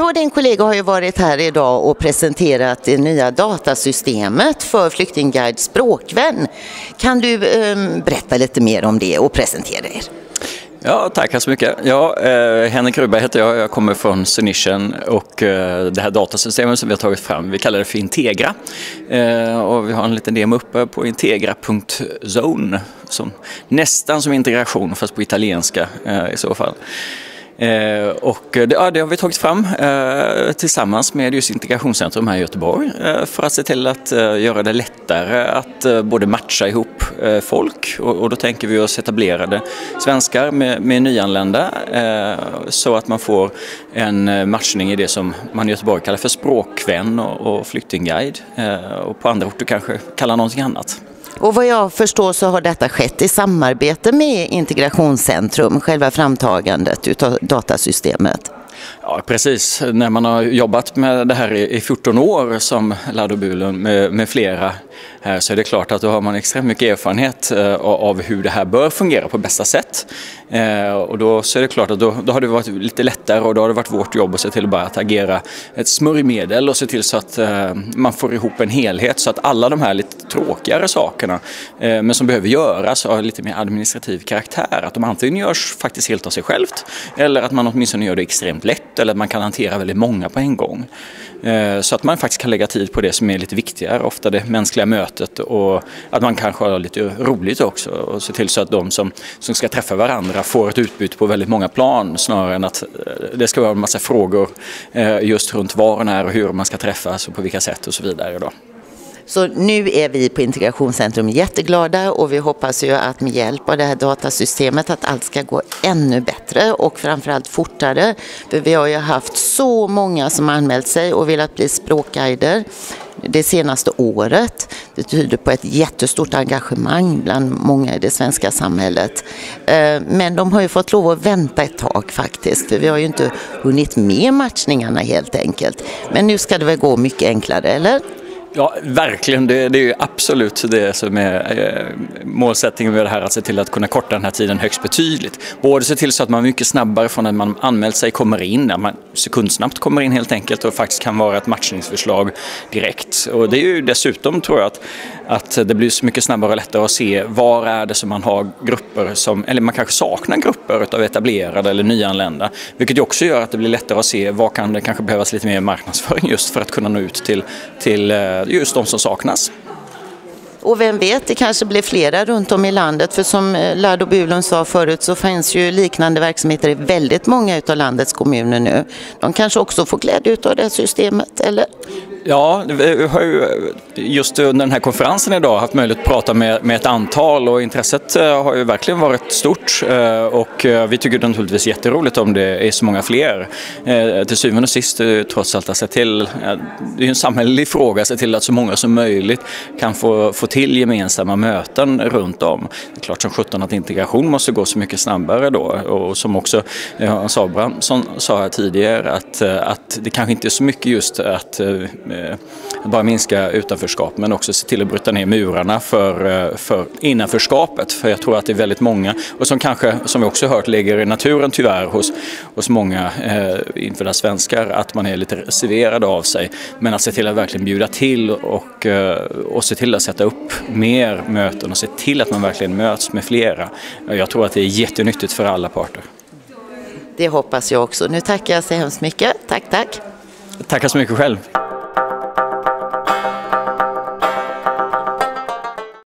Du och din kollega har ju varit här idag och presenterat det nya datasystemet för Flyktingguide Språkvän. Kan du eh, berätta lite mer om det och presentera er? Ja, tack så mycket. Ja, eh, Henrik Ruberg heter jag. Jag kommer från Sunition och eh, det här datasystemet som vi har tagit fram, vi kallar det för Integra. Eh, och vi har en liten demo uppe på integra.zone, som, nästan som integration fast på italienska eh, i så fall. Eh, och det, ja, det har vi tagit fram eh, tillsammans med just Integrationscentrum här i Göteborg eh, för att se till att eh, göra det lättare att eh, både matcha ihop eh, folk och, och, då tänker vi oss etablerade svenskar med, med nyanlända så att man får en matchning i det som man i Göteborg kallar för språkvän och, och flyktingguide och på andra orter kanske kallar någonting annat. Och vad jag förstår så har detta skett i samarbete med Integrationscentrum, själva framtagandet av datasystemet. Ja, precis. När man har jobbat med det här i 14 år som Ladobulen med, med flera Eh, så är det klart att då har man extremt mycket erfarenhet eh, av hur det här bör fungera på bästa sätt. Eh, och då så är det klart att då, då har det varit lite lättare och då har det varit vårt jobb att se till bara att agera ett smörjmedel och se till så att man får ihop en helhet så att alla de här lite tråkigare sakerna men som behöver göras av lite mer administrativ karaktär, att de antingen görs faktiskt helt av sig självt eller att man åtminstone gör det extremt lätt eller att man kan hantera väldigt många på en gång. Så att man faktiskt kan lägga tid på det som är lite viktigare, ofta det mänskliga mötet och att man kanske har lite roligt också och se till så att de som, som ska träffa varandra får ett utbyte på väldigt många plan snarare än att eh, det ska vara en massa frågor eh, just runt var och när och hur man ska träffas och på vilka sätt och så vidare. Då. Så nu är vi på Integrationscentrum jätteglada och vi hoppas ju att med hjälp av det här datasystemet att allt ska gå ännu bättre och framförallt fortare. För vi har ju haft så många som anmält sig och velat bli språkguider det senaste året. Det tyder på ett jättestort engagemang bland många i det svenska samhället. Eh, men de har ju fått lov att vänta ett tag faktiskt, för vi har ju inte hunnit med matchningarna helt enkelt. Men nu ska det väl gå mycket enklare, eller? Ja, verkligen. Det, det är ju absolut det som är eh, målsättningen med det här, att se till att kunna korta den här tiden högst betydligt. Både se till så att man mycket snabbare från att man anmält sig kommer in, att man sekundsnabbt kommer in helt enkelt och faktiskt kan vara ett matchningsförslag direkt. Och det är ju dessutom, tror jag, att, att det blir så mycket snabbare och lättare att se var är det som man har grupper som, eller man kanske saknar grupper av etablerade eller nyanlända. Vilket ju också gör att det blir lättare att se var kan det kanske behövas lite mer marknadsföring just för att kunna nå ut till, till eh, Eh, just de som saknas. Och vem vet, det kanske blir flera runt om i landet. För som eh, Lardo sa förut så finns ju liknande verksamheter i väldigt många av landets kommuner nu. De kanske också får glädje av det här systemet, eller? Ja, vi har ju eh, just under den här konferensen idag haft möjlighet att prata med, med ett antal och intresset eh, har ju verkligen varit stort eh, och vi tycker det är naturligtvis jätteroligt om det är så många fler. Till syvende och sist trots allt att se till, det är en samhällelig fråga, att se till att så många som möjligt kan få, få till gemensamma möten runt om. Det är klart som sjutton att integration måste gå så mycket snabbare då och som också Hans Abrahamsson sa här tidigare att, att det kanske inte är så mycket just att bara minska utanförskap men också se till att bryta ner murarna för, eh, för innanförskapet. För jag tror att det är väldigt många, och som kanske, som vi också hört, ligger i naturen tyvärr hos, hos många eh, infödda svenskar, att man är lite reserverad av sig. Men att se till att verkligen bjuda till och, eh, och se till att sätta upp mer möten och se till att man verkligen möts med flera. Jag tror att det är jättenyttigt för alla parter. Det hoppas jag också. Nu tackar jag så hemskt mycket. Tack, tack. Tackar så mycket själv.